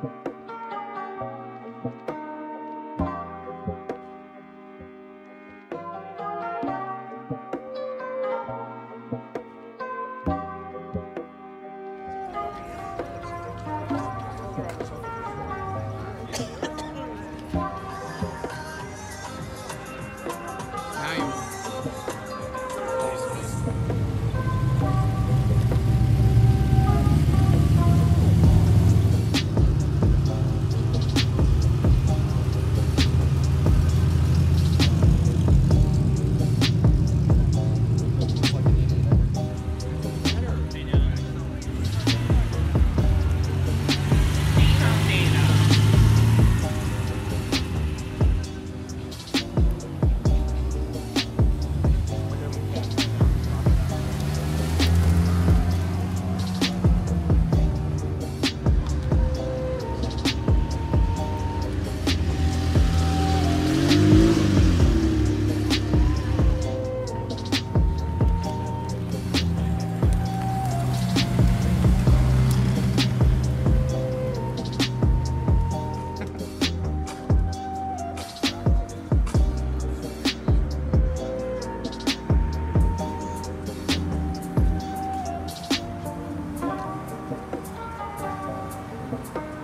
Thank you. There. Bobby.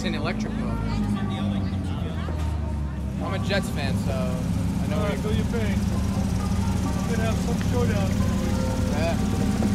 It's an electric. I'm a Jets fan, so I know Alright, what do your thing. I'm gonna have some showdown. yeah.